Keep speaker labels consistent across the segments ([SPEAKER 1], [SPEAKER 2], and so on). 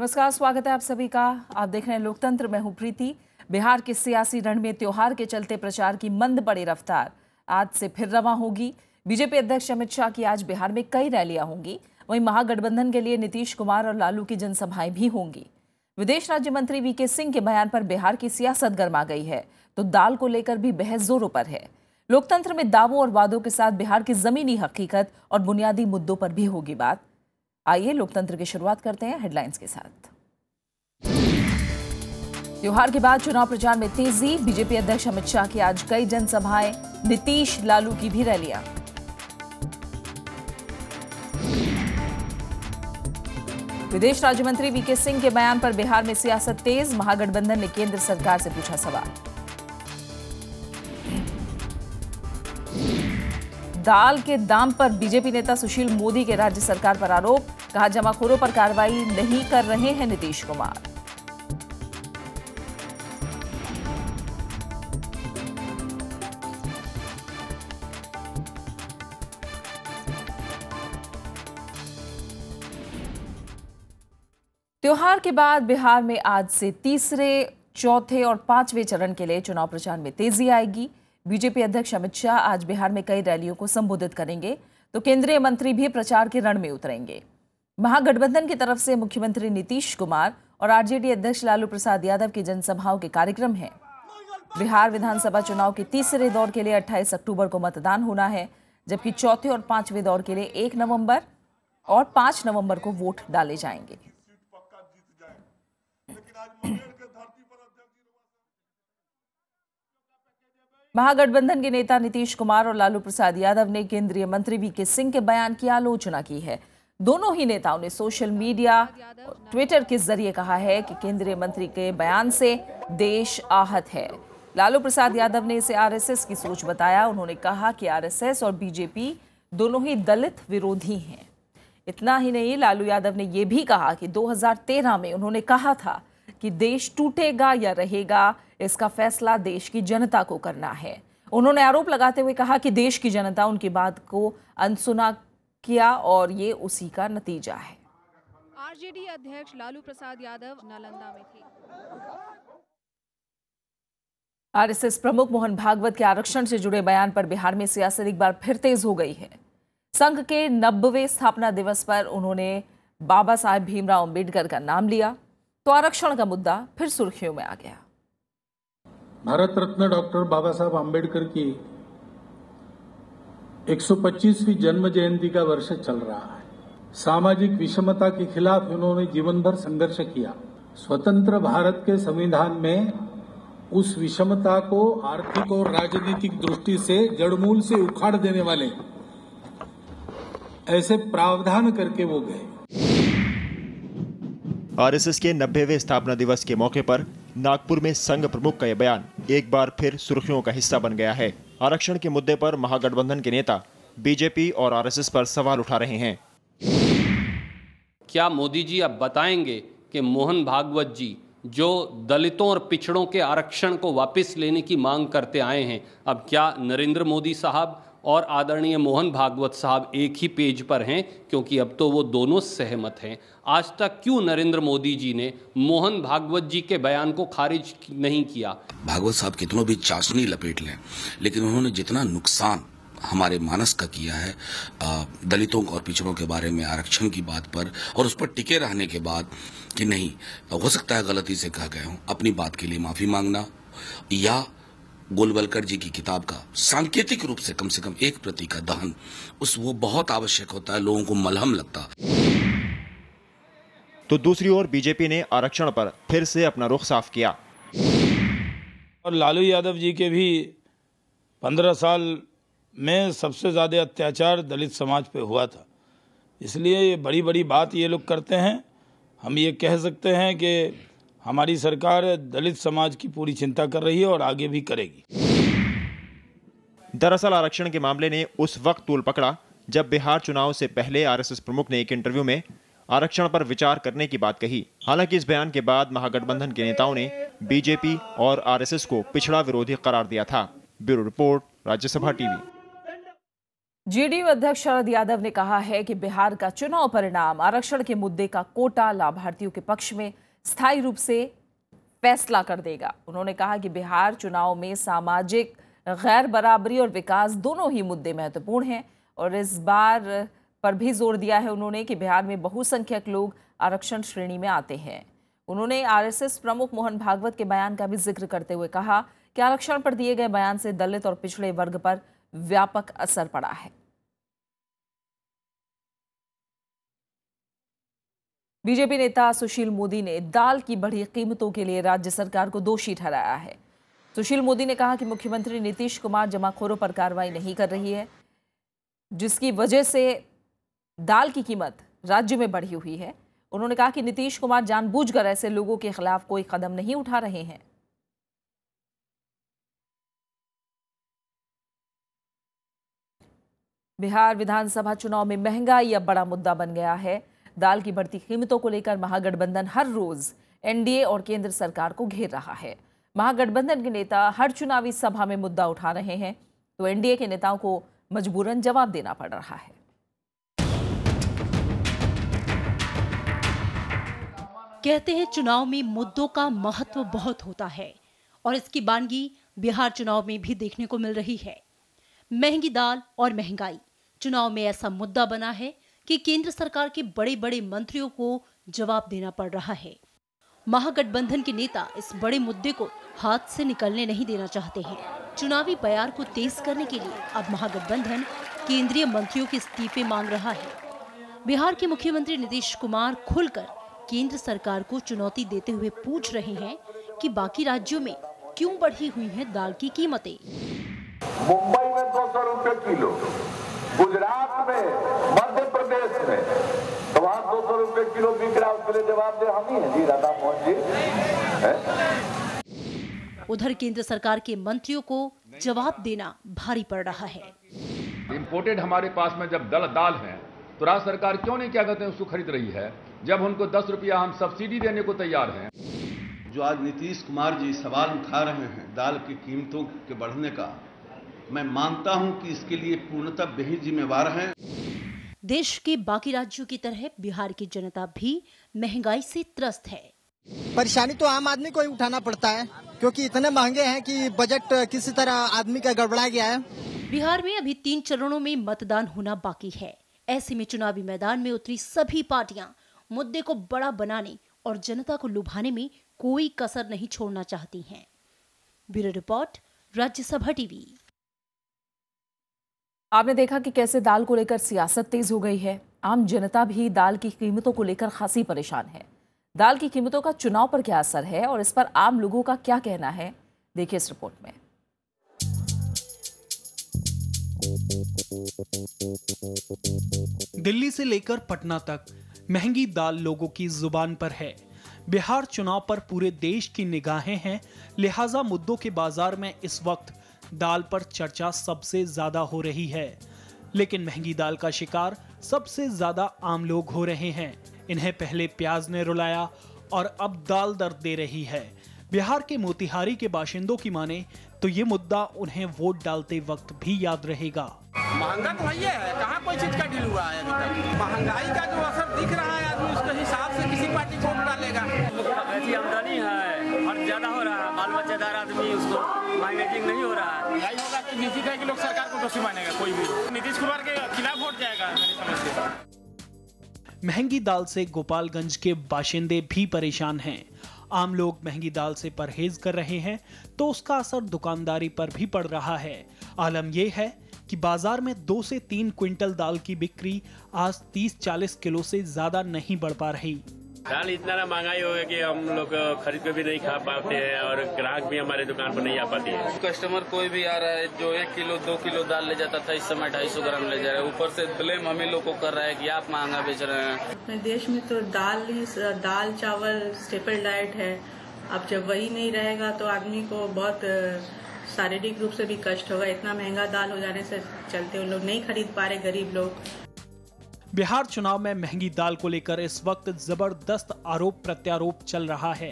[SPEAKER 1] नमस्कार, स्वागत है आप सभी का। आप देख रहे हैं लोकतंत्र, में हूँ प्रीति। बिहार के सियासी रण में त्योहार के चलते प्रचार की मंद पड़ी रफ्तार। आज से फिर रवा होगी। बीजेपी अध्यक्ष अमित शाह की आज बिहार में कई रैलियाँ होंगी। वहीं महागठबंधन के लिए नीतीश कुमार और लालू की जनसभाएँ भी होंगी। विदेश राज्य मंत्री वीके सिंह के बयान पर बिहार की सियासत गर्मा गई है तो दाल को लेकर भी बहस जोरों पर है। लोकतंत्र में दावों और वादों के साथ बिहार की जमीनी हकीकत और बुनियादी मुद्दों पर भी होगी बात। आइए लोकतंत्र की शुरुआत करते हैं हेडलाइंस के साथ। त्योहार के बाद चुनाव प्रचार में तेज़ी, बीजेपी अध्यक्ष अमित शाह की आज कई जनसभाएँ, नीतीश लालू की भी रैलियाँ। विदेश राज्य मंत्री वीके सिंह के बयान पर बिहार में सियासत तेज, महागठबंधन ने केंद्र सरकार से पूछा सवाल। दाल के दाम पर बीजेपी नेता सुशील मोदी के राज्य सरकार पर आरोप। कहा, जमाखोरों पर कार्रवाई नहीं कर रहे हैं नीतीश कुमार। त्योहार के बाद बिहार में आज से तीसरे, चौथे और पाँचवें चरण के लिए चुनाव प्रचार में तेज़ी आएगी। बीजेपी अध्यक्ष अमित शाह आज बिहार में कई रैलियों को संबोधित करेंगे तो केंद्रीय मंत्री भी प्रचार के रण में उतरेंगे। महागठबंधन की तरफ़ से मुख्यमंत्री नीतीश कुमार और आरजेडी अध्यक्ष लालू प्रसाद यादव की जनसभाओं के कार्यक्रम हैं। बिहार विधानसभा चुनाव के तीसरे दौर के लिए 28 अक्टूबर को मतदान होना है, जबकि चौथे और पाँचवें दौर के लिए एक नवंबर और पाँच नवंबर को वोट डाले जाएँगे। महागठबंधन के नेता नीतीश कुमार और लालू प्रसाद यादव ने केंद्रीय मंत्री वी के सिंह के बयान की आलोचना की है। दोनों ही नेताओं ने सोशल मीडिया ट्विटर के ज़रिए कहा है कि केंद्रीय मंत्री के बयान से देश आहत है। लालू प्रसाद यादव ने इसे आरएसएस की सोच बताया। उन्होंने कहा कि आरएसएस और बीजेपी दोनों ही दलित विरोधी हैं। इतना ही नहीं, लालू यादव ने यह भी कहा कि 2013 में उन्होंने कहा था कि देश टूटेगा या रहेगा इसका फैसला देश की जनता को करना है। उन्होंने आरोप लगाते हुए कहा कि देश की जनता उनकी बात को अनसुना किया और ये उसी का नतीजा है।
[SPEAKER 2] आरजेडी अध्यक्ष लालू प्रसाद यादव नालंदा में थे।
[SPEAKER 1] आरएसएस प्रमुख मोहन भागवत के आरक्षण से जुड़े बयान पर बिहार में सियासत एक बार फिर तेज हो गई है। संघ के नब्बे स्थापना दिवस पर उन्होंने बाबा साहेब भीमराव अंबेडकर का नाम लिया। तो आरक्षण का मुद्दा फिर सुर्खियों में आ गया।
[SPEAKER 3] भारत रत्न डॉक्टर बाबा साहब आम्बेडकर की 125वीं जन्म जयंती का वर्ष चल रहा है। सामाजिक विषमता के खिलाफ उन्होंने जीवन भर संघर्ष किया। स्वतंत्र भारत के संविधान में उस विषमता को आर्थिक और राजनीतिक दृष्टि से जड़मूल से उखाड़ देने वाले ऐसे प्रावधान करके वो गए।
[SPEAKER 4] आरएसएस के नब्बेवे स्थापना दिवस के मौके पर नागपुर में संघ प्रमुख का यह बयान एक बार फिर सुर्खियों का हिस्सा बन गया है। आरक्षण के मुद्दे पर महागठबंधन के नेता, बीजेपी और आरएसएस पर सवाल उठा रहे हैं।
[SPEAKER 5] क्या मोदी जी अब बताएँगे कि मोहन भागवत जी, जो दलितों और पिछड़ों के आरक्षण को वापस लेने की मांग करते आए हैं, अब क्या नरेंद्र मोदी साहब और आदरणीय मोहन भागवत साहब एक ही पेज पर हैं, क्योंकि अब तो वो दोनों सहमत हैं। आज तक क्यों नरेंद्र मोदी जी ने मोहन भागवत जी के बयान को खारिज नहीं किया?
[SPEAKER 6] भागवत साहब, कितनों भी चाशनी लपेट लें, लेकिन उन्होंने जितना नुकसान हमारे मानस का किया है दलितों और पिछड़ों के बारे में, आरक्षण की बात पर, और उस पर टिके रहने के बाद कि नहीं, हो सकता है गलती से कह गए हूँ, अपनी बात के लिए माफ़ी मांगना, या गोलवलकर जी की किताब का सांकेतिक रूप से कम से कम एक प्रति का दहन उस वो बहुत आवश्यक होता है लोगों को मलहम लगता।
[SPEAKER 4] तो दूसरी ओर बीजेपी ने आरक्षण पर फिर से अपना रुख साफ़ किया।
[SPEAKER 7] और लालू यादव जी के भी पंद्रह साल में सबसे ज़्यादा अत्याचार दलित समाज पे हुआ था। इसलिए ये बड़ी बड़ी बात ये लोग करते हैं। हम ये कह सकते हैं कि हमारी सरकार दलित समाज की पूरी चिंता कर रही है और आगे भी करेगी।
[SPEAKER 4] दरअसल आरक्षण के मामले ने उस वक्त तूल पकड़ा जब बिहार चुनाव से पहले आरएसएस प्रमुख ने एक इंटरव्यू में आरक्षण पर विचार करने की बात कही। हालाँकि इस बयान के बाद महागठबंधन के नेताओं ने बीजेपी और आरएसएस को पिछड़ा विरोधी करार दिया था। Bureau report Rajya Sabha TV.
[SPEAKER 1] JDU अध्यक्ष शरद यादव ने कहा है कि बिहार का चुनाव परिणाम आरक्षण के मुद्दे का कोटा लाभार्थियों के पक्ष में स्थायी रूप से फैसला कर देगा। उन्होंने कहा कि बिहार चुनाव में सामाजिक गैर बराबरी और विकास दोनों ही मुद्दे महत्वपूर्ण हैं और इस बार पर भी ज़ोर दिया है उन्होंने कि बिहार में बहुसंख्यक लोग आरक्षण श्रेणी में आते हैं। उन्होंने आरएसएस प्रमुख मोहन भागवत के बयान का भी ज़िक्र करते हुए कहा कि आरक्षण पर दिए गए बयान से दलित और पिछड़े वर्ग पर व्यापक असर पड़ा है। बीजेपी नेता सुशील मोदी ने दाल की बढ़ी कीमतों के लिए राज्य सरकार को दोषी ठहराया है। सुशील मोदी ने कहा कि मुख्यमंत्री नीतीश कुमार जमाखोरों पर कार्रवाई नहीं कर रही है, जिसकी वजह से दाल की कीमत राज्य में बढ़ी हुई है। उन्होंने कहा कि नीतीश कुमार जानबूझकर ऐसे लोगों के खिलाफ कोई कदम नहीं उठा रहे हैं। बिहार विधानसभा चुनाव में महँगाई अब बड़ा मुद्दा बन गया है। दाल की बढ़ती कीमतों को लेकर महागठबंधन हर रोज एनडीए और केंद्र सरकार को घेर रहा है। महागठबंधन के नेता हर चुनावी सभा में मुद्दा उठा रहे हैं तो एनडीए के नेताओं को मजबूरन जवाब देना पड़ रहा है।
[SPEAKER 8] कहते हैं, चुनाव में मुद्दों का महत्व बहुत होता है और इसकी बानगी बिहार चुनाव में भी देखने को मिल रही है। महँगी दाल और महँगाई, चुनाव में ऐसा मुद्दा बना है कि केंद्र सरकार के बड़े बड़े मंत्रियों को जवाब देना पड़ रहा है। महागठबंधन के नेता इस बड़े मुद्दे को हाथ से निकलने नहीं देना चाहते हैं। चुनावी बयार को तेज करने के लिए अब महागठबंधन केंद्रीय मंत्रियों के इस्तीफे मांग रहा है। बिहार के मुख्यमंत्री नीतीश कुमार खुलकर केंद्र सरकार को चुनौती देते हुए पूछ रहे हैं कि बाकी राज्यों में क्यों बढ़ी हुई है दाल की कीमतें।
[SPEAKER 9] मुंबई में दो सौ रुपये किलो, गुजरात में मध्य प्रदेश में तो वहाँ दो सौ रुपये किलो बिक रहा है उसके लिए जवाब दे हम ही है। जी राधा मोहन जी। है?
[SPEAKER 8] उधर केंद्र सरकार के मंत्रियों को जवाब देना भारी पड़ रहा है।
[SPEAKER 10] इम्पोर्टेड हमारे पास में जब दल दाल है तो राज्य सरकार क्यों नहीं क्या कहते हैं उसको खरीद रही है? जब उनको दस रुपया हम सब्सिडी देने को तैयार हैं।
[SPEAKER 11] जो आज नीतीश कुमार जी सवाल उठा रहे हैं दाल की कीमतों के बढ़ने का मैं मानता हूँ कि इसके लिए पूर्णतः वही जिम्मेवार हैं।
[SPEAKER 8] देश के बाकी राज्यों की तरह बिहार की जनता भी महँगाई से त्रस्त है।
[SPEAKER 12] परेशानी तो आम आदमी को ही उठाना पड़ता है क्योंकि इतने महँगे हैं कि बजट किसी तरह आदमी का गड़बड़ा गया है।
[SPEAKER 8] बिहार में अभी तीन चरणों में मतदान होना बाकी है। ऐसे में चुनावी मैदान में उतरी सभी पार्टियाँ मुद्दे को बड़ा बनाने और जनता को लुभाने में कोई कसर नहीं छोड़ना चाहती हैं। Bureau report Rajya Sabha TV.
[SPEAKER 1] आपने देखा कि कैसे दाल को लेकर सियासत तेज हो गई है। आम जनता भी दाल की कीमतों को लेकर खासी परेशान है। दाल की कीमतों का चुनाव पर क्या असर है और इस पर आम लोगों का क्या कहना है? देखिए इस रिपोर्ट में।
[SPEAKER 13] दिल्ली से लेकर पटना तक महँगी दाल लोगों की ज़ुबान पर है। बिहार चुनाव पर पूरे देश की निगाहें हैं। लिहाजा मुद्दों के बाज़ार में इस वक्त दाल पर चर्चा सबसे ज़्यादा हो रही है। लेकिन महँगी दाल का शिकार सबसे ज़्यादा आम लोग हो रहे हैं। इन्हें पहले प्याज ने रुलाया और अब दाल दर्द दे रही है। बिहार के मोतिहारी के बाशिंदों की माने तो ये मुद्दा उन्हें वोट डालते वक्त भी याद रहेगा।
[SPEAKER 14] महँगा तो भैया है कहाँ कोई चीज़ का डील हुआ है अभी तक? महँगाई का जो असर दिख रहा है आदमी उसके हिसाब से किसी पार्टी को डालेगा।
[SPEAKER 15] ऐसी आमदनी है और ज़्यादा हो रहा है बाल बच्चेदार आदमी उसको
[SPEAKER 14] कि लोग सरकार को दोषी मानेगा, कोई भी। नीतीश कुमार के खिलाफ वोट जाएगा, मेरी समझ से।
[SPEAKER 13] महँगी दाल से गोपालगंज के बाशिंदे भी परेशान हैं। आम लोग महँगी दाल से परहेज कर रहे हैं तो उसका असर दुकानदारी पर भी पड़ रहा है। आलम यह है कि बाज़ार में दो से तीन क्विंटल दाल की बिक्री आज 30-40 किलो से ज़्यादा नहीं बढ़ पा रही।
[SPEAKER 15] दाल इतना ना महँगाई हो गया कि हम लोग खरीद के भी नहीं खा पाते हैं और ग्राहक भी हमारे दुकान पर नहीं आ पाती है।
[SPEAKER 16] कस्टमर कोई भी आ रहा है जो एक किलो दो किलो दाल ले जाता था इस समय ढाई सौ ग्राम ले जा रहा है। ऊपर से ब्लेम हम ही लोग को कर रहा है कि आप महँगा बेच रहे हैं।
[SPEAKER 17] अपने देश में तो दाल ही दाल चावल स्टेपल डाइट है। अब जब वही नहीं रहेगा तो आदमी को बहुत शारीरिक रूप से भी कष्ट होगा। इतना महँगा दाल हो जाने से चलते उन लोग नहीं खरीद पा रहे गरीब लोग।
[SPEAKER 13] बिहार चुनाव में महँगी दाल को लेकर इस वक्त ज़बरदस्त आरोप प्रत्यारोप चल रहा है।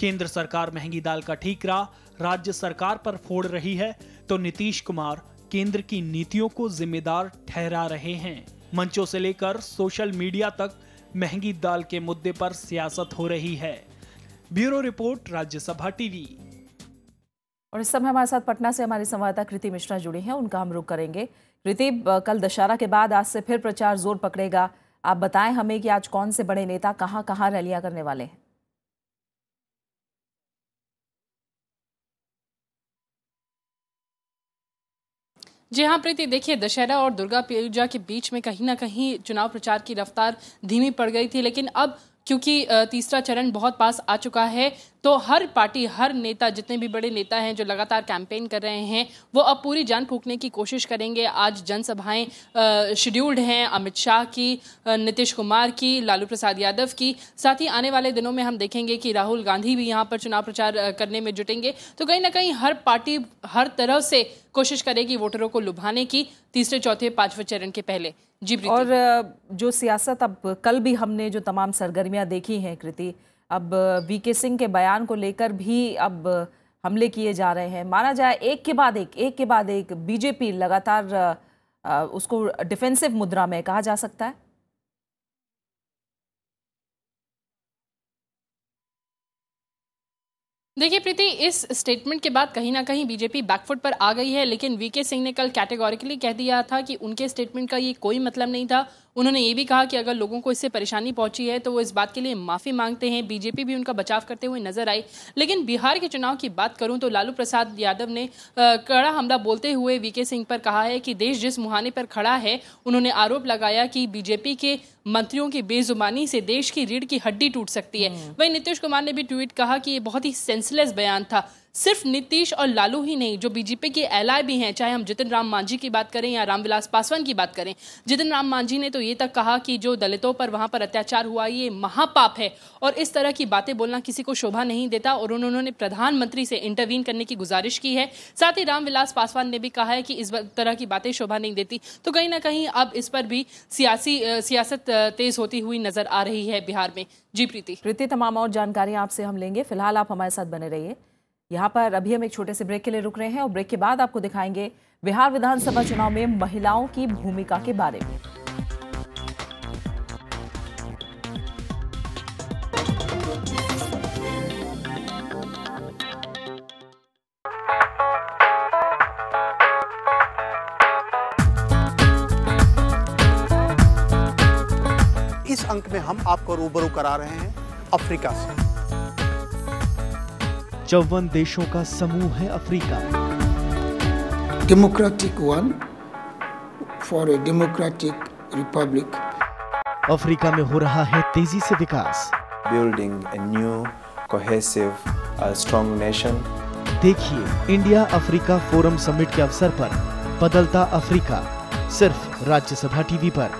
[SPEAKER 13] केंद्र सरकार महँगी दाल का ठीकरा, राज्य सरकार पर फोड़ रही है तो नीतीश कुमार केंद्र की नीतियों को जिम्मेदार ठहरा रहे हैं। मंचों से लेकर सोशल मीडिया तक महँगी दाल के मुद्दे पर सियासत हो रही है। Bureau report, Rajya Sabha TV.
[SPEAKER 1] और इस समय हमारे साथ पटना से हमारी संवाददाता कृति मिश्रा जुड़ी हैं। उनका हम रुख करेंगे। कृति कल दशहरा के बाद आज से फिर प्रचार ज़ोर पकड़ेगा। आप बताएँ हमें कि आज कौन से बड़े नेता कहाँ कहाँ रैलियाँ करने वाले हैं?
[SPEAKER 18] जी हाँ प्रीति, देखिए, दशहरा और दुर्गा पूजा के बीच में कहीं ना कहीं चुनाव प्रचार की रफ्तार धीमी पड़ गई थी, लेकिन अब क्योंकि तीसरा चरण बहुत पास आ चुका है तो हर पार्टी, हर नेता, जितने भी बड़े नेता हैं जो लगातार कैंपेन कर रहे हैं, वो अब पूरी जान फूकने की कोशिश करेंगे। आज जनसभाएँ शेड्यूल्ड हैं अमित शाह की नीतीश कुमार की, लालू प्रसाद यादव की। साथ ही आने वाले दिनों में हम देखेंगे कि राहुल गांधी भी यहाँ पर चुनाव प्रचार करने में जुटेंगे। तो कहीं ना कहीं हर पार्टी हर तरह से कोशिश करेगी वोटरों को लुभाने की, तीसरे, चौथे, पाँचवें चरण के पहले। जी
[SPEAKER 1] और जो सियासत अब कल भी हमने जो तमाम सरगर्मियाँ देखी हैं, कृति अब वीके सिंह के बयान को लेकर भी अब हमले किए जा रहे हैं। माना जाए एक के बाद एक एक के बाद एक बीजेपी लगातार उसको डिफेंसिव मुद्रा में कहा जा सकता है।
[SPEAKER 18] देखिए प्रीति, इस स्टेटमेंट के बाद कहीं ना कहीं बीजेपी बैकफुट पर आ गई है, लेकिन वीके सिंह ने कल कैटेगोरिकली कह दिया था कि उनके स्टेटमेंट का ये कोई मतलब नहीं था। उन्होंने ये भी कहा कि अगर लोगों को इससे परेशानी पहुँची है तो वो इस बात के लिए माफ़ी मांगते हैं। बीजेपी भी उनका बचाव करते हुए नज़र आई। लेकिन बिहार के चुनाव की बात करूँ तो लालू प्रसाद यादव ने कड़ा हमला बोलते हुए वीके सिंह पर कहा है कि देश जिस मुहाने पर खड़ा है उन्होंने आरोप लगाया कि बीजेपी के मंत्रियों की बेजुबानी से देश की रीढ़ की हड्डी टूट सकती है। वहीं नीतीश कुमार ने भी ट्वीट कहा कि ये बहुत ही सेंसलेस बयान था। सिर्फ़ नीतीश और लालू ही नहीं, जो बीजेपी के एलआई भी हैं, चाहे हम जितिन राम मांझी की बात करें या रामविलास पासवान की बात करें। जितिन राम मांझी ने तो ये तक कहा कि जो दलितों पर वहाँ पर अत्याचार हुआ, ये महापाप है। और इस तरह की बातें बोलना किसी को शोभा नहीं देता और उन्होंने प्रधानमंत्री से इंटरवीन करने की गुजारिश की है। साथ ही रामविलास पासवान ने भी कहा है कि इस तरह की बातें शोभा नहीं देती। तो कहीं ना कहीं अब इस पर भी सियासी सियासत तेज होती हुई नज़र आ रही है बिहार में। जी प्रीति।
[SPEAKER 1] प्रीति, तमाम और जानकारी आपसे हम लेंगे। फ़िलहाल आप हमारे साथ बने रहिए। यहाँ पर अभी हम एक छोटे से ब्रेक के लिए रुक रहे हैं और ब्रेक के बाद आपको दिखाएँगे बिहार विधानसभा चुनाव में महिलाओं की भूमिका के बारे में।
[SPEAKER 19] इस अंक में हम आपको रूबरू करा रहे हैं अफ्रीका से।
[SPEAKER 20] चौवन देशों का समूह है Africa.
[SPEAKER 21] Democratic one for a democratic republic
[SPEAKER 20] Africa में हो रहा है तेज़ी से विकास।
[SPEAKER 22] Building a new cohesive strong nation
[SPEAKER 20] देखिए इंडिया अफ्रीका फोरम समिट के अवसर पर बदलता अफ्रीका सिर्फ़ राज्यसभा टीवी पर।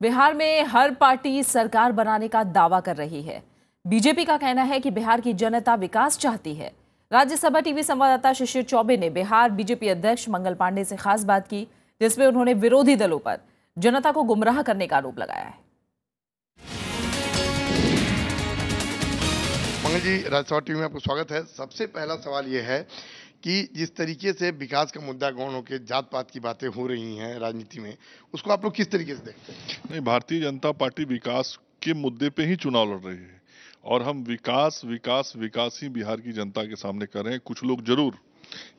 [SPEAKER 1] बिहार में हर पार्टी सरकार बनाने का दावा कर रही है। बीजेपी का कहना है कि बिहार की जनता विकास चाहती है। राज्यसभा टीवी संवाददाता शिशिर चौबे ने बिहार बीजेपी अध्यक्ष मंगल पांडे से खास बात की, जिसमें उन्होंने विरोधी दलों पर जनता को गुमराह करने का आरोप लगाया है।
[SPEAKER 23] मंगल जी, राज्यसभा टीवी में आपको स्वागत है। सबसे पहला सवाल यह है कि जिस तरीके से विकास का मुद्दा गौण होकर जात पात की बातें हो रही हैं राजनीति में, उसको आप लोग किस तरीके से देखते हैं?
[SPEAKER 24] नहीं, भारतीय जनता पार्टी विकास के मुद्दे पे ही चुनाव लड़ रही है और हम विकास विकास विकास ही बिहार की जनता के सामने कर रहे हैं। कुछ लोग ज़रूर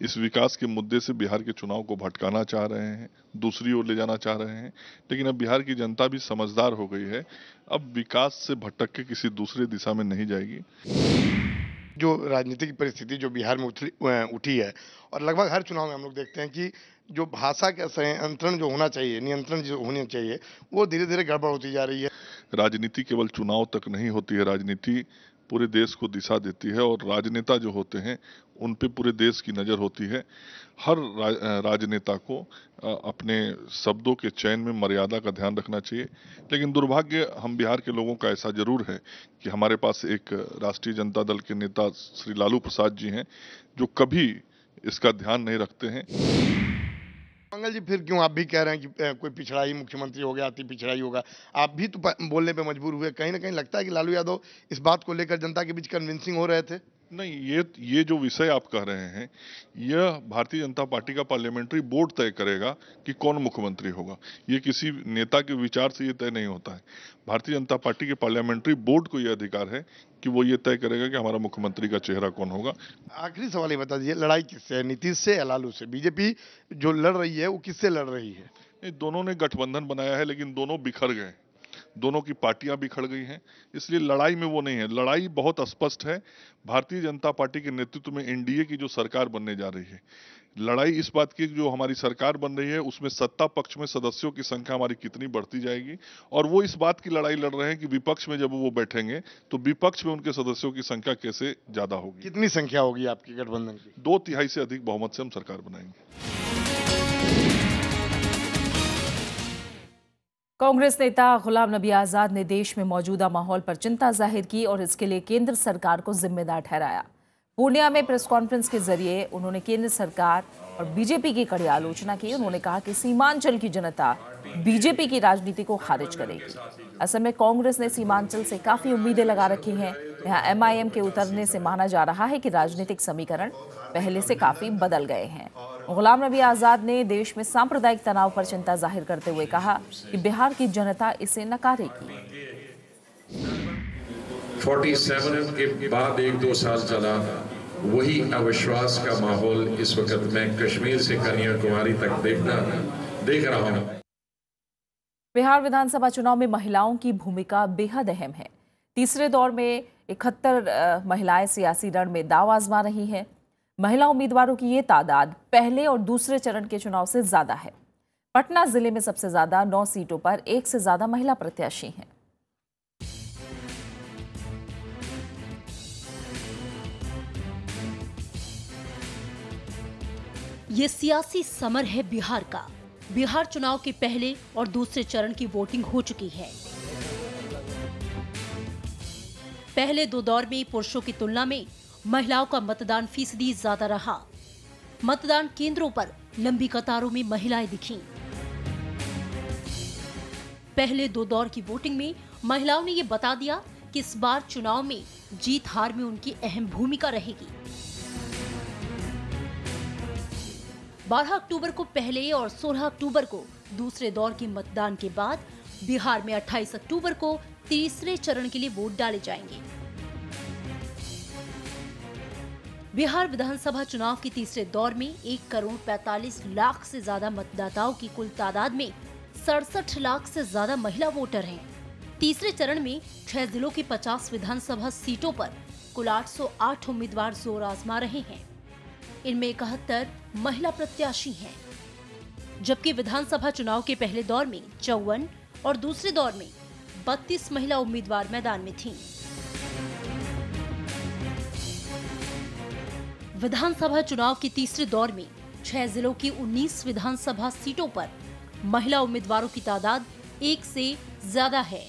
[SPEAKER 24] इस विकास के मुद्दे से बिहार के चुनाव को भटकाना चाह रहे हैं, दूसरी ओर ले जाना चाह रहे हैं, लेकिन अब बिहार की जनता भी समझदार हो गई है। अब विकास से भटक के किसी दूसरे दिशा में नहीं जाएगी।
[SPEAKER 23] जो राजनीतिक परिस्थिति जो बिहार में उठी उठी है, और लगभग हर चुनाव में हम लोग देखते हैं कि जो भाषा का संयंत्रण जो होना चाहिए, नियंत्रण जो होना चाहिए, वो धीरे धीरे गड़बड़ होती जा रही है।
[SPEAKER 24] राजनीति केवल चुनाव तक नहीं होती है, राजनीति पूरे देश को दिशा देती है और राजनेता जो होते हैं, उन पे पूरे देश की नज़र होती है। हर राजनेता को अपने शब्दों के चयन में मर्यादा का ध्यान रखना चाहिए। लेकिन दुर्भाग्य, हम बिहार के लोगों का ऐसा ज़रूर है कि हमारे पास एक राष्ट्रीय जनता दल के नेता श्री लालू प्रसाद जी हैं, जो कभी इसका ध्यान नहीं रखते हैं।
[SPEAKER 23] मंगल जी, फिर क्यों आप भी कह रहे हैं कि कोई पिछड़ा ही मुख्यमंत्री हो गया, अति ही होगा? आप भी तो बोलने पे मजबूर हुए। कहीं ना कहीं लगता है कि लालू यादव इस बात को लेकर जनता के बीच कन्विंसिंग हो रहे थे।
[SPEAKER 24] नहीं ये ये जो विषय आप कह रहे हैं यह भारतीय जनता पार्टी का पार्लियामेंट्री बोर्ड तय करेगा कि कौन मुख्यमंत्री होगा। ये किसी नेता के विचार से ये तय नहीं होता है। भारतीय जनता पार्टी के पार्लियामेंट्री बोर्ड को यह अधिकार है कि वो ये तय करेगा कि हमारा मुख्यमंत्री का चेहरा कौन होगा।
[SPEAKER 23] आखिरी सवाल ये बता दीजिए लड़ाई किससे है? नीतीश से या लालू से? बीजेपी जो लड़ रही है वो किससे लड़ रही है?
[SPEAKER 24] दोनों ने गठबंधन बनाया है लेकिन दोनों बिखर गए दोनों की पार्टियाँ भी खड़ गई हैं इसलिए लड़ाई में वो नहीं है। लड़ाई बहुत स्पष्ट है। भारतीय जनता पार्टी के नेतृत्व में एनडीए की जो सरकार बनने जा रही है लड़ाई इस बात की जो हमारी सरकार बन रही है उसमें सत्ता पक्ष में सदस्यों की संख्या हमारी कितनी बढ़ती जाएगी और वो इस बात की लड़ाई लड़ रहे हैं कि विपक्ष में जब वो बैठेंगे तो विपक्ष में उनके सदस्यों की संख्या कैसे ज़्यादा होगी?
[SPEAKER 23] कितनी संख्या होगी आपकी गठबंधन की?
[SPEAKER 24] दो तिहाई से अधिक बहुमत से हम सरकार बनाएँगे।
[SPEAKER 1] कांग्रेस नेता गुलाम नबी आज़ाद ने देश में मौजूदा माहौल पर चिंता ज़ाहिर की और इसके लिए केंद्र सरकार को जिम्मेदार ठहराया। पूर्णिया में प्रेस कॉन्फ्रेंस के ज़रिए उन्होंने केंद्र सरकार और बीजेपी की कड़ी आलोचना की। उन्होंने कहा कि सीमांचल की जनता बीजेपी की राजनीति को खारिज करेगी। असम में कांग्रेस ने सीमांचल से काफ़ी उम्मीदें लगा रखी हैं। यहाँ एमआईएम के उतरने से माना जा रहा है कि राजनीतिक समीकरण पहले से काफ़ी बदल गए हैं। गुलाम नबी आज़ाद ने देश में सांप्रदायिक तनाव पर चिंता ज़ाहिर करते हुए कहा कि बिहार की जनता इसे नकारेगी।
[SPEAKER 25] 47 के बाद एक दो साल चला वही अविश्वास का माहौल इस वक्त मैं कश्मीर से कन्याकुमारी तक देखना देख रहा हूँ।
[SPEAKER 1] बिहार विधानसभा चुनाव में महिलाओं की भूमिका बेहद अहम है। तीसरे दौर में इकहत्तर महिलाएँ सियासी रण में दाव आजमा रही हैं। महिला उम्मीदवारों की ये तादाद पहले और दूसरे चरण के चुनाव से ज़्यादा है। पटना ज़िले में सबसे ज़्यादा नौ सीटों पर एक से ज़्यादा महिला प्रत्याशी हैं।
[SPEAKER 8] ये सियासी समर है बिहार का। बिहार चुनाव के पहले और दूसरे चरण की वोटिंग हो चुकी है। पहले दो दौर में पुरुषों की तुलना में महिलाओं का मतदान फ़ीसदी ज़्यादा रहा। मतदान केंद्रों पर लंबी कतारों में महिलाएँ दिखीं। पहले दो दौर की वोटिंग में महिलाओं ने ये बता दिया कि इस बार चुनाव में जीत हार में उनकी अहम भूमिका रहेगी। 12 अक्टूबर को पहले और 16 अक्टूबर को दूसरे दौर के मतदान के बाद बिहार में 28 अक्टूबर को तीसरे चरण के लिए वोट डाले जाएँगे। बिहार विधानसभा चुनाव के तीसरे दौर में एक करोड़ पैतालीस लाख से ज़्यादा मतदाताओं की कुल तादाद में सड़सठ लाख से ज़्यादा महिला वोटर हैं। तीसरे चरण में छह जिलों की 50 विधानसभा सीटों पर कुल 808 उम्मीदवार ज़ोर आजमा रहे हैं इनमें इकहत्तर महिला प्रत्याशी हैं जबकि विधानसभा चुनाव के पहले दौर में चौवन और दूसरे दौर में 32 महिला उम्मीदवार मैदान में थीं। विधानसभा चुनाव के तीसरे दौर में छह जिलों की 19 विधानसभा सीटों पर महिला उम्मीदवारों की तादाद एक से ज़्यादा है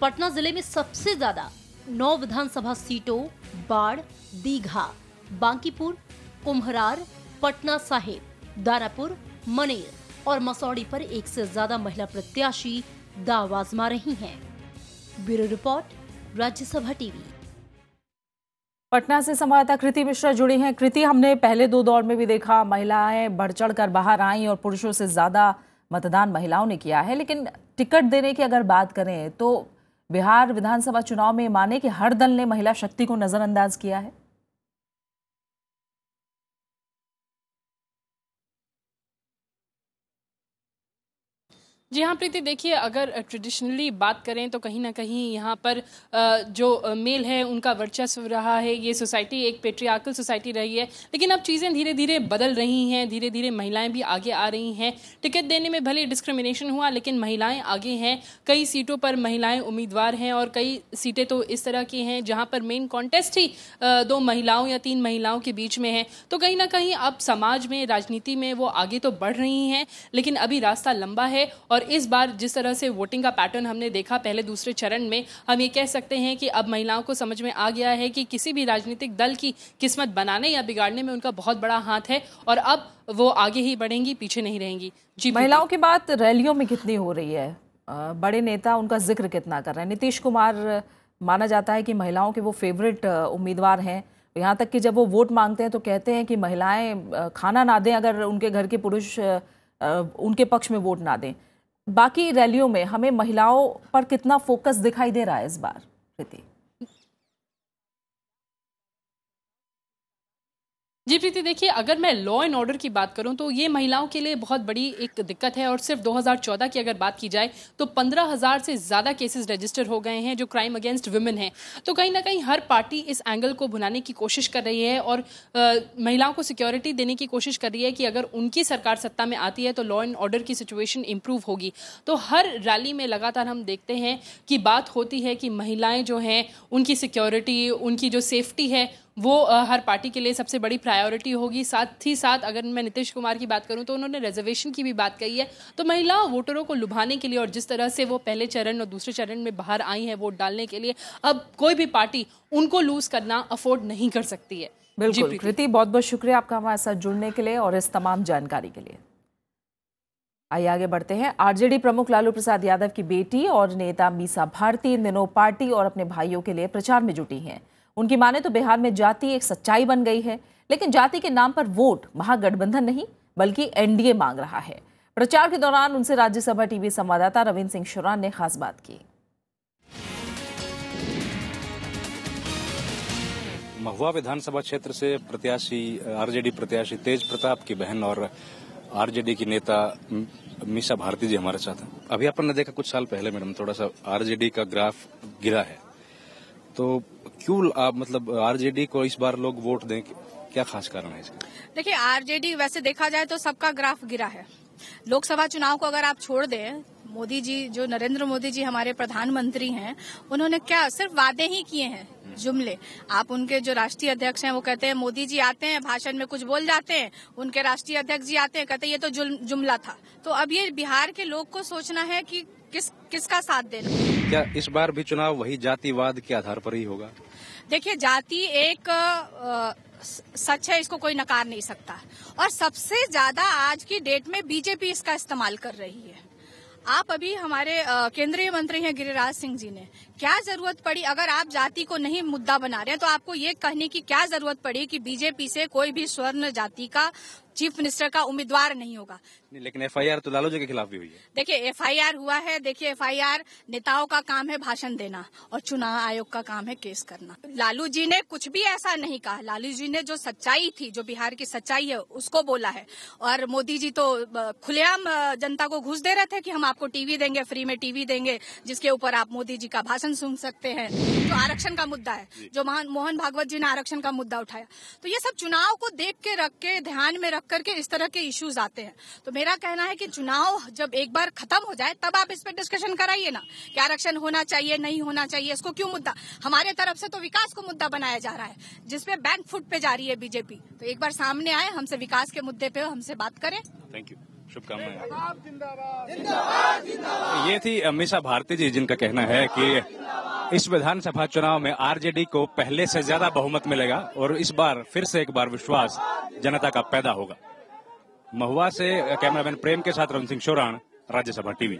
[SPEAKER 8] पटना ज़िले में सबसे ज़्यादा नौ विधानसभा सीटों बाढ़, दीघा, बांकीपुर, कुम्हरार, पटना साहिब, दानापुर, मनेर और मसौड़ी पर एक से ज़्यादा महिला प्रत्याशी दाव आजमा रही हैं। Bureau report, Rajya Sabha TV
[SPEAKER 1] Patna से संवाददाता कृति मिश्रा जुड़ी हैं। कृति, हमने पहले दो दौर में भी देखा, महिलाएँ बढ़ चढ़ कर बाहर आईं और पुरुषों से ज़्यादा मतदान महिलाओं ने किया है। लेकिन टिकट देने की अगर बात करें तो बिहार विधानसभा चुनाव में माने कि हर दल ने महिला शक्ति को नजरअंदाज किया है।
[SPEAKER 18] जी हाँ प्रीति, देखिए, अगर ट्रेडिशनली बात करें तो कहीं ना कहीं यहाँ पर जो मेल है, उनका वर्चस्व रहा है, ये सोसाइटी एक पेट्रियार्कल सोसाइटी रही है। लेकिन अब चीज़ें धीरे धीरे बदल रही हैं धीरे धीरे महिलाएँ भी आगे आ रही हैं। टिकट देने में भले डिस्क्रिमिनेशन हुआ, लेकिन महिलाएँ आगे हैं। कई सीटों पर महिलाएँ उम्मीदवार हैं और कई सीटें तो इस तरह की हैं, जहाँ पर मेन कॉन्टेस्ट ही दो महिलाओं या तीन महिलाओं के बीच में है। तो कहीं ना कहीं अब समाज में, राजनीति में वो आगे तो बढ़ रही हैं, लेकिन अभी रास्ता लंबा है और और इस बार जिस तरह से वोटिंग का पैटर्न हमने देखा पहले दूसरे चरण में, हम ये कह सकते हैं कि अब महिलाओं को समझ में आ गया है कि किसी भी राजनीतिक दल की किस्मत बनाने या बिगाड़ने में उनका बहुत बड़ा हाथ है और अब वो आगे ही बढ़ेंगी, पीछे नहीं रहेंगी।
[SPEAKER 1] जी महिलाओं की बात रैलियों में कितनी हो रही है? बड़े नेता उनका ज़िक्र कितना कर रहे हैं? नीतीश कुमार माना जाता है कि महिलाओं के वो फेवरेट उम्मीदवार हैं। यहाँ तक कि जब वो वोट मांगते हैं तो कहते हैं कि महिलाएँ खाना ना दें अगर उनके घर के पुरुष उनके पक्ष में वोट ना दें। बाकी रैलियों में हमें महिलाओं पर कितना फोकस दिखाई दे रहा है इस बार, प्रीति?
[SPEAKER 18] जी प्रीति देखिए अगर मैं लॉ एंड ऑर्डर की बात करूँ तो ये महिलाओं के लिए बहुत बड़ी एक दिक्कत है। और सिर्फ़ 2014 की अगर बात की जाए तो 15,000 से ज़्यादा केसेस रजिस्टर हो गए हैं जो क्राइम अगेंस्ट वुमेन हैं। तो कहीं ना कहीं हर पार्टी इस एंगल को भुनाने की कोशिश कर रही है और अ, महिलाओं को सिक्योरिटी देने की कोशिश कर रही है कि अगर उनकी सरकार सत्ता में आती है तो लॉ एंड ऑर्डर की सिचुएशन इंप्रूव होगी। तो हर रैली में लगातार हम देखते हैं कि बात होती है कि महिलाएँ जो हैं उनकी सिक्योरिटी उनकी जो सेफ्टी है वो हर पार्टी के लिए सबसे बड़ी प्रायोरिटी होगी। साथ ही साथ अगर मैं नीतीश कुमार की बात करूँ तो उन्होंने रिजर्वेशन की भी बात कही है। तो महिला वोटरों को लुभाने के लिए और जिस तरह से वो पहले चरण और दूसरे चरण में बाहर आई हैं वोट डालने के लिए अब कोई भी पार्टी उनको लूज करना अफोर्ड नहीं कर सकती है।
[SPEAKER 1] बिल्कुल। कृति बहुत बहुत शुक्रिया आपका हमारे साथ जुड़ने के लिए और इस तमाम जानकारी के लिए। आइए आगे बढ़ते हैं। आरजेडी प्रमुख लालू प्रसाद यादव की बेटी और नेता मीसा भारती इन दिनों पार्टी और अपने भाइयों के लिए प्रचार में जुटी हैं। उनकी माने तो बिहार में जाति एक सच्चाई बन गई है, लेकिन जाति के नाम पर वोट महागठबंधन नहीं, बल्कि एनडीए मांग रहा है। प्रचार के दौरान उनसे राज्यसभा, टीवी संवाददाता रविंद्र सिंह शुरान ने खास बात की।
[SPEAKER 26] महुआ विधानसभा क्षेत्र से प्रत्याशी, आरजेडी प्रत्याशी तेज प्रताप की बहन और आरजेडी की नेता मीसा भारती जी हमारे साथ हैं। अभी अपन ने देखा कुछ साल पहले, मैडम, थोड़ा सा आरजेडी का ग्राफ गिरा है। तो क्यों आप मतलब आरजेडी को इस बार लोग वोट दें? क्या खास कारण है इसका?
[SPEAKER 27] देखिए आरजेडी वैसे देखा जाए तो सबका ग्राफ गिरा है। लोकसभा चुनाव को अगर आप छोड़ दें, मोदी जी, जो नरेंद्र मोदी जी हमारे प्रधानमंत्री हैं, उन्होंने क्या सिर्फ़ वादे ही किए हैं, जुमले। आप उनके जो राष्ट्रीय अध्यक्ष हैं, वो कहते हैं, मोदी जी आते हैं, भाषण में कुछ बोल जाते हैं, उनके राष्ट्रीय अध्यक्ष जी आते हैं, कहते हैं, ये तो जुमला था। तो अब ये बिहार के लोग को सोचना है कि किस किसका साथ देना?
[SPEAKER 26] क्या इस बार भी चुनाव वही जातिवाद के आधार पर ही होगा?
[SPEAKER 27] देखिए जाति एक स- सच है इसको कोई नकार नहीं सकता। और सबसे ज़्यादा आज की डेट में बीजेपी इसका इस्तेमाल कर रही है। आप अभी हमारे केंद्रीय मंत्री हैं गिरिराज सिंह जी ने। क्या ज़रूरत पड़ी? अगर आप जाति को नहीं मुद्दा बना रहे हैं तो आपको ये कहने की क्या ज़रूरत पड़ी कि बीजेपी से कोई भी स्वर्ण जाति का चीफ मिनिस्टर का उम्मीदवार नहीं होगा।
[SPEAKER 26] नहीं, लेकिन एफआईआर तो लालू जी के खिलाफ भी हुई है।
[SPEAKER 27] देखिए एफआईआर हुआ है देखिए एफआईआर नेताओं का काम है भाषण देना और चुनाव आयोग का काम है केस करना। लालू जी ने कुछ भी ऐसा नहीं कहा। लालू जी ने जो सच्चाई थी जो बिहार की सच्चाई है उसको बोला है। और मोदी जी तो खुलेआम जनता को घुस दे रहे थे कि हम आपको टीवी देंगे फ्री में टीवी देंगे जिसके ऊपर आप मोदी जी का भाषण सुन सकते हैं। जो आरक्षण का मुद्दा है जो। मोहन भागवत जी ने आरक्षण का मुद्दा उठाया। तो ये सब चुनाव को देख के रख के ध्यान में रख करके इस तरह के इश्यूज़ आते हैं। तो मेरा कहना है कि चुनाव जब एक बार खत्म हो जाए तब आप इस पर डिस्कशन कराइए ना। कि आरक्षण होना चाहिए नहीं होना चाहिए इसको क्यों मुद्दा? हमारे तरफ़ से तो विकास को मुद्दा बनाया जा रहा है जिसपे बैंक फुट पे जा रही है बीजेपी तो एक बार सामने आए हमसे विकास के मुद्दे पे हमसे बात करें।
[SPEAKER 26] थैंक यू शुभकामनाएँ। ये थी अमीषा भारती जी जिनका कहना है कि इस विधानसभा चुनाव में आरजेडी को पहले से ज़्यादा बहुमत मिलेगा और इस बार फिर से एक बार विश्वास जनता का पैदा होगा। महुआ से कैमरामैन प्रेम के साथ रमन सिंह शोराण राज्यसभा टीवी।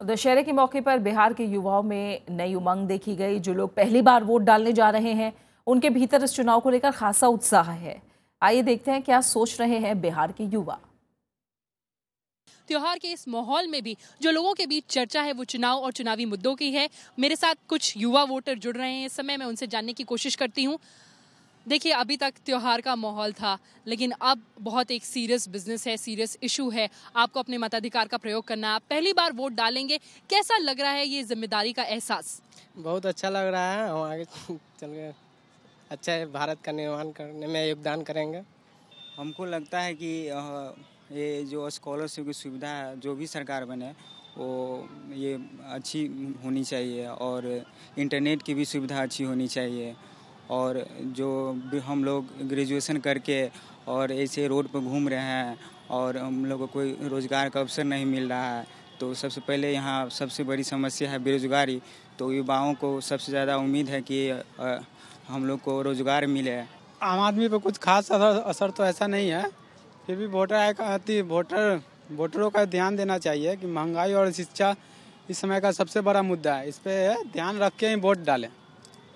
[SPEAKER 1] दशहरे के मौके पर बिहार के युवाओं में नई उमंग देखी गई, जो लोग पहली बार वोट डालने जा रहे हैं। उनके भीतर इस चुनाव को लेकर खासा उत्साह है। आइए देखते हैं क्या सोच रहे हैं बिहार के युवा।
[SPEAKER 18] त्योहार के इस माहौल में भी जो लोगों के बीच चर्चा है वो चुनाव और चुनावी मुद्दों की है। मेरे साथ कुछ युवा वोटर जुड़ रहे हैं। इस समय मैं उनसे जानने की कोशिश करती हूँ। देखिए अभी तक त्योहार का माहौल था लेकिन अब बहुत एक सीरियस बिज़नेस है सीरियस इशू है। आपको अपने मताधिकार का प्रयोग करना है। आप पहली बार वोट डालेंगे। कैसा लग रहा है ये ज़िम्मेदारी का एहसास?
[SPEAKER 28] बहुत अच्छा लग रहा है। हम आगे चल के अच्छा है भारत का निर्माण करने में योगदान करेंगे।
[SPEAKER 29] हमको लगता है कि ये जो स्कॉलरशिप की सुविधा जो भी सरकार बने, वो ये अच्छी होनी चाहिए और इंटरनेट की भी सुविधा अच्छी होनी चाहिए। और जो हम लोग ग्रेजुएशन करके और ऐसे रोड पर घूम रहे हैं और हम लोग को कोई रोज़गार का अवसर नहीं मिल रहा है तो सबसे पहले यहाँ सबसे बड़ी समस्या है बेरोजगारी। तो युवाओं को सबसे ज़्यादा उम्मीद है कि हम लोग को रोज़गार मिले।
[SPEAKER 30] आम आदमी पर कुछ खास असर तो ऐसा नहीं है। फिर भी वोटर आय का अति वोटर वोटरों का ध्यान देना चाहिए कि महँगाई और शिक्षा इस समय का सबसे बड़ा मुद्दा है। इस पे ध्यान रख के ही वोट डालें।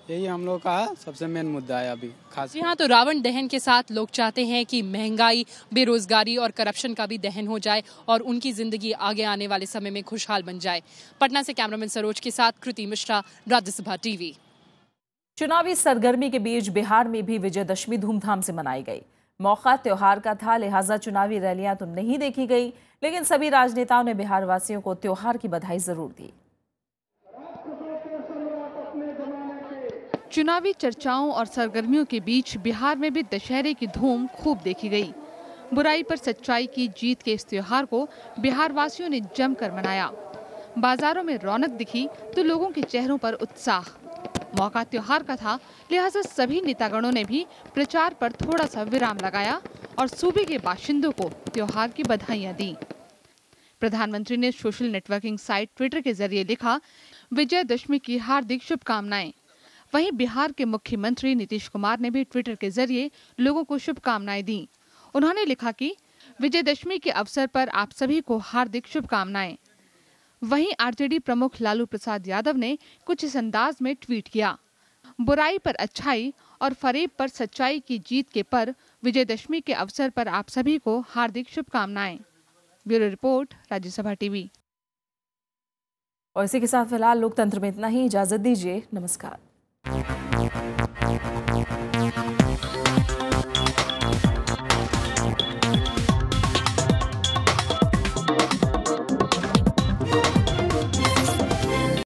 [SPEAKER 30] यही हम लोग का सबसे मेन मुद्दा है अभी खास
[SPEAKER 18] जी हाँ तो रावण दहन के साथ लोग चाहते हैं कि महँगाई बेरोजगारी और करप्शन का भी दहन हो जाए और उनकी ज़िंदगी आगे आने वाले समय में खुशहाल बन जाए। पटना से कैमरामैन सरोज के साथ कृति मिश्रा राज्यसभा टीवी।
[SPEAKER 1] चुनावी सरगर्मी के बीच बिहार में भी विजयदशमी धूमधाम से मनाई गई। मौका त्यौहार का था, लिहाजा चुनावी रैलियाँ तो नहीं देखी गई, लेकिन सभी राजनेताओं ने बिहार वासियों को त्यौहार की बधाई ज़रूर दी।
[SPEAKER 31] चुनावी चर्चाओं और सरगर्मियों के बीच बिहार में भी दशहरे की धूम खूब देखी गई। बुराई पर सच्चाई की जीत के इस त्योहार को बिहार वासियों ने जमकर मनाया। बाजारों में रौनक दिखी तो लोगों के चेहरों पर उत्साह। मौका त्योहार का था, लिहाजा सभी नेतागणों ने भी प्रचार पर थोड़ा सा विराम लगाया और सूबे के बाशिंदों को त्योहार की बधाइयाँ दी। प्रधानमंत्री ने सोशल नेटवर्किंग साइट ट्विटर के ज़रिए लिखा, विजयदशमी की हार्दिक शुभकामनाएँ। वहीं बिहार के मुख्यमंत्री नीतीश कुमार ने भी ट्विटर के ज़रिए लोगों को शुभकामनाएँ दी। उन्होंने लिखा कि, विजयदशमी के अवसर पर आप सभी को हार्दिक शुभकामनाएँ। वहीं आरजेडी प्रमुख लालू प्रसाद यादव ने कुछ इस अंदाज में ट्वीट किया। बुराई पर अच्छाई और फरेब पर सच्चाई की जीत के पर विजयदशमी के अवसर पर आप सभी को हार्दिक शुभकामनाएँ। Bureau report, Rajya Sabha TV.
[SPEAKER 1] और इसी के साथ फ़िलहाल लोकतंत्र में इतना ही। इजाज़त दीजिए। नमस्कार।